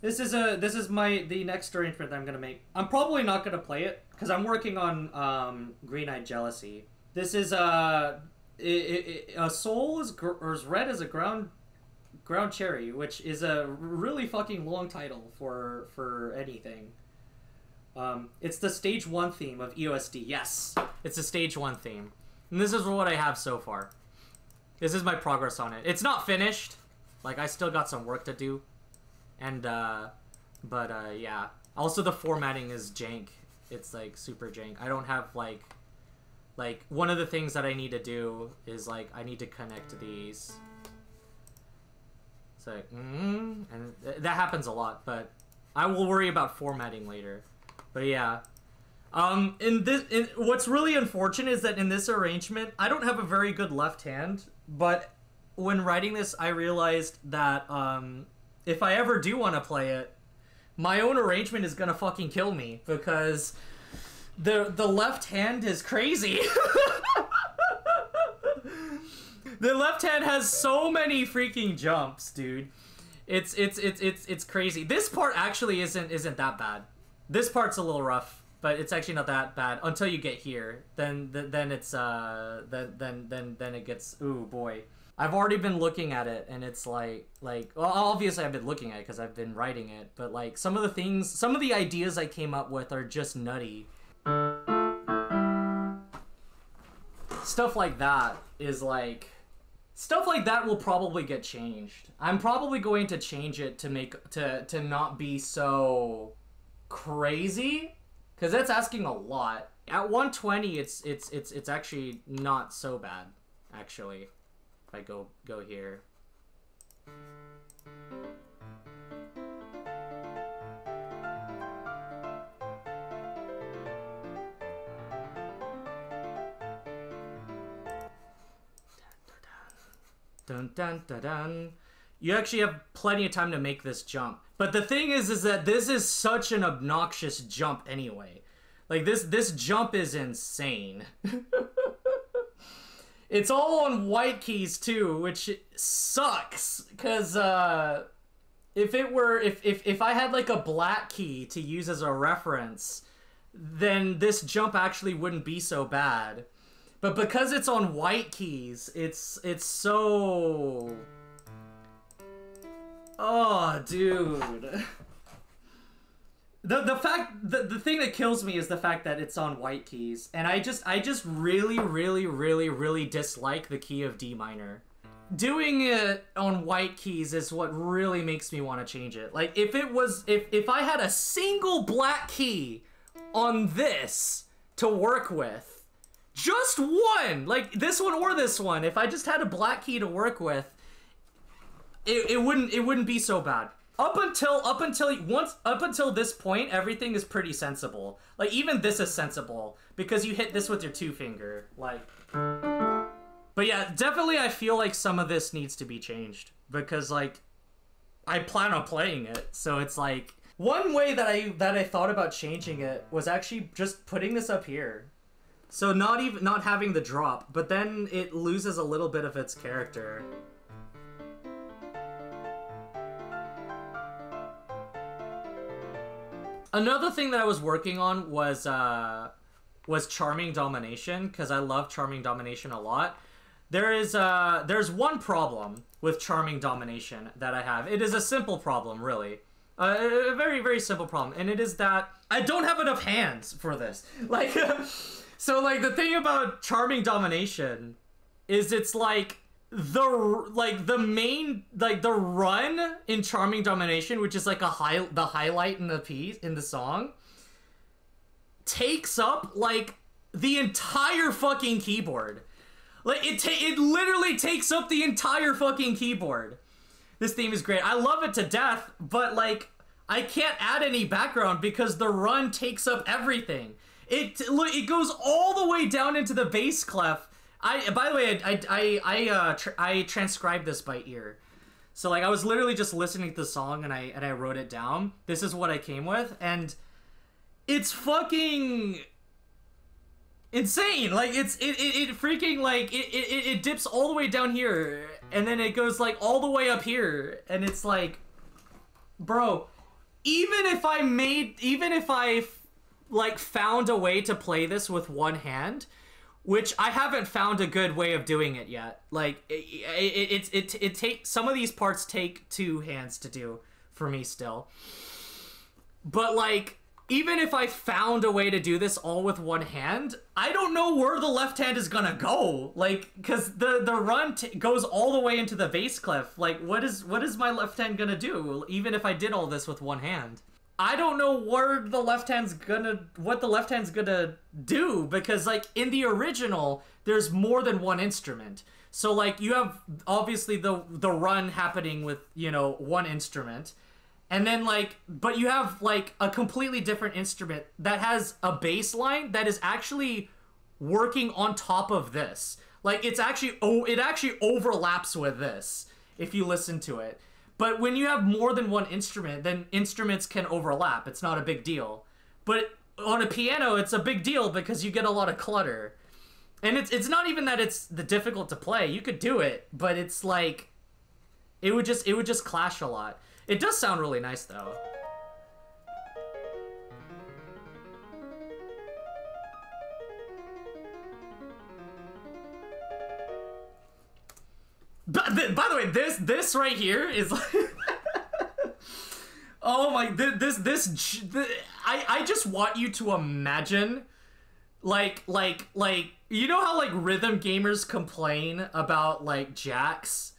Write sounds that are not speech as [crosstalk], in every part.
This is a this is my the next arrangement that I'm gonna make. I'm probably not gonna play it because I'm working on um, Green Eyed Jealousy. This is uh, it, it, a soul is or is red as a ground ground cherry, which is a really fucking long title for for anything. Um, it's the stage one theme of EOSD. Yes, it's a stage one theme, and this is what I have so far. This is my progress on it. It's not finished. Like I still got some work to do, and uh, but uh, yeah. Also, the formatting is jank. It's like super jank. I don't have like like one of the things that I need to do is like I need to connect these. It's like mm, and th that happens a lot, but I will worry about formatting later. But yeah. Um, in this, in, what's really unfortunate is that in this arrangement, I don't have a very good left hand, but when writing this, I realized that, um, if I ever do want to play it, my own arrangement is gonna fucking kill me, because the, the left hand is crazy. [laughs] the left hand has so many freaking jumps, dude. It's, it's, it's, it's, it's crazy. This part actually isn't, isn't that bad. This part's a little rough, but it's actually not that bad until you get here. Then then it's uh then then then then it gets ooh boy. I've already been looking at it and it's like like well obviously I've been looking at it cuz I've been writing it, but like some of the things, some of the ideas I came up with are just nutty. Stuff like that is like stuff like that will probably get changed. I'm probably going to change it to make to to not be so crazy because that's asking a lot. At 120, it's it's it's it's actually not so bad. Actually, if I go go here. Dun dun dun dun. You actually have plenty of time to make this jump. But the thing is, is that this is such an obnoxious jump anyway. Like this, this jump is insane. [laughs] it's all on white keys too, which sucks. Cause uh, if it were, if if if I had like a black key to use as a reference, then this jump actually wouldn't be so bad. But because it's on white keys, it's it's so Oh, dude. [laughs] The, the fact the, the thing that kills me is the fact that it's on white keys and I just I just really really really really dislike the key of D minor. Doing it on white keys is what really makes me want to change it. Like if it was if if I had a single black key on this to work with, just one, like this one or this one, if I just had a black key to work with, it, it wouldn't it wouldn't be so bad up until up until once up until this point everything is pretty sensible. Like even this is sensible because you hit this with your two finger like but yeah definitely i feel like some of this needs to be changed because like i plan on playing it so it's like one way that i that i thought about changing it was actually just putting this up here. So not even not having the drop but then it loses a little bit of its character Another thing that I was working on was uh, was charming domination because I love charming domination a lot. There is uh, there's one problem with charming domination that I have. It is a simple problem, really. Uh, a very very simple problem, and it is that I don't have enough hands for this. [laughs] Like, [laughs] so like the thing about charming domination is it's like the like the main like the run in charming domination which is like a high the highlight in the piece in the song takes up like the entire fucking keyboard. Like it ta- it literally takes up the entire fucking keyboard. This theme is great. I love it to death but like i can't add any background because the run takes up everything. It it goes all the way down into the bass clef I by the way, I I I uh tr I transcribed this by ear. So like I was literally just listening to the song and I and I wrote it down. This is what I came with and it's fucking insane. Like it's it it, it freaking like it, it it dips all the way down here and then it goes like all the way up here and it's like bro, even if I made, even if I like found a way to play this with one hand, which I haven't found a good way of doing it yet. Like it, it, it, it, it takes some of these parts take two hands to do for me still. But like even if I found a way to do this all with one hand, I don't know where the left hand is gonna go. Like, cause the the run goes all the way into the bass clef. Like, what is what is my left hand gonna do? Even if I did all this with one hand, I don't know where the left hand's gonna what the left hand's gonna do because like in the original, there's more than one instrument. So like you have obviously the the run happening with you know one instrument. And then like but you have like a completely different instrument that has a bass line that is actually working on top of this. Like it's actually oh it actually overlaps with this if you listen to it but when you have more than one instrument then instruments can overlap. It's not a big deal. But on a piano it's a big deal because you get a lot of clutter. And it's it's not even that it's the difficult to play. You could do it but it's like it would just it would just clash a lot. It does sound really nice, though. But by the way, this this right here is like, [laughs] oh my, this this, this I I just want you to imagine, like like like you know how like rhythm gamers complain about like jacks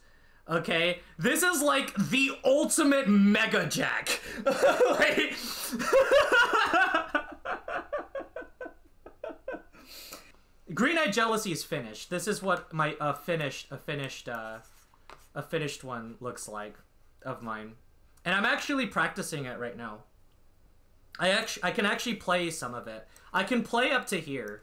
Okay, this is like the ultimate mega jack. [laughs] like... [laughs] Green Eye Jealousy is finished. This is what my uh, finished a finished uh, a finished one looks like of mine, and I'm actually practicing it right now. I actually I can actually play some of it. I can play up to here.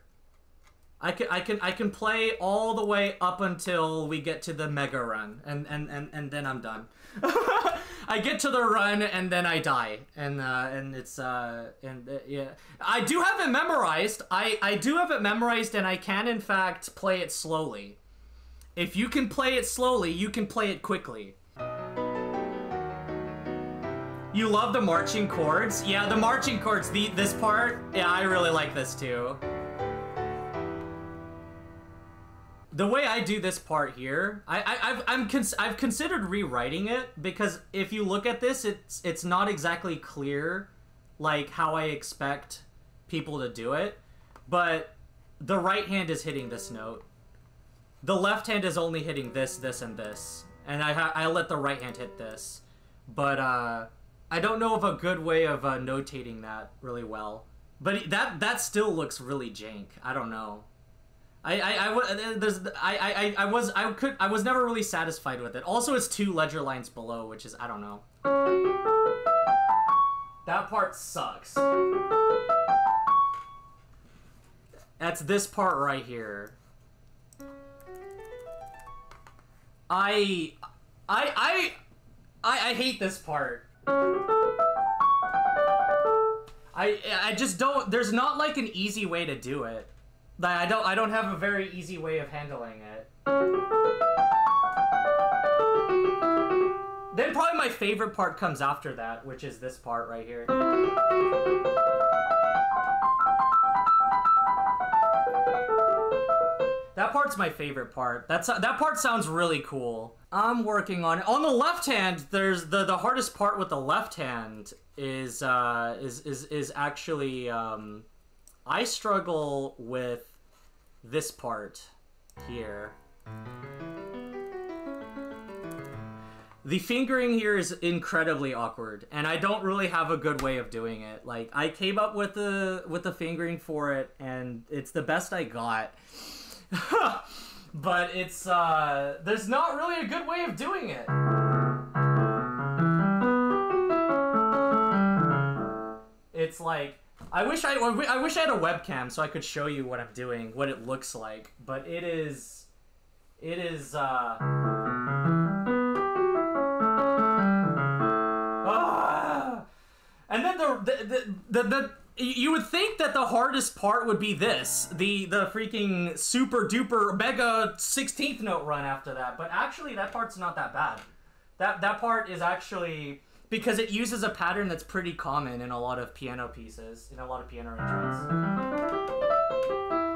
I can I can I can play all the way up until we get to the mega run and and and, and then I'm done. [laughs] I get to the run and then I die and uh, and it's uh and uh, yeah I do have it memorized. I I do have it memorized and I can in fact play it slowly. If you can play it slowly, you can play it quickly. You love the marching chords? Yeah, the marching chords, the this part, yeah, I really like this too. The way I do this part here, I, I have I'm cons- I've considered rewriting it because if you look at this, it's it's not exactly clear, like how I expect people to do it, but the right hand is hitting this note, the left hand is only hitting this, this, and this, and I I let the right hand hit this, but uh, I don't know of a good way of uh, notating that really well, but that that still looks really jank. I don't know. I, I, I, uh, there's, I, I, I was, I could, I was never really satisfied with it. Also, it's two ledger lines below, which is, I don't know. That part sucks. That's this part right here. I, I, I, I, I hate this part. I, I just don't, there's not like an easy way to do it. I don't I don't have a very easy way of handling it. Then probably my favorite part comes after that, which is this part right here. That part's my favorite part. That's that part sounds really cool. I'm working on it. On the left hand, there's the the hardest part with the left hand is uh is is is actually um I struggle with this part here. The fingering here is incredibly awkward, and I don't really have a good way of doing it. Like I came up with the with the fingering for it, and it's the best I got. [laughs] but it's uh, there's not really a good way of doing it. It's like I wish I I wish I had a webcam so I could show you what I'm doing, what it looks like. But it is, it is. uh... Ah! And then the the, the the the you would think that the hardest part would be this, the the freaking super duper mega 16th note run after that, but actually that part's not that bad. That that part is actually because it uses a pattern that's pretty common in a lot of piano pieces, in a lot of piano arrangements.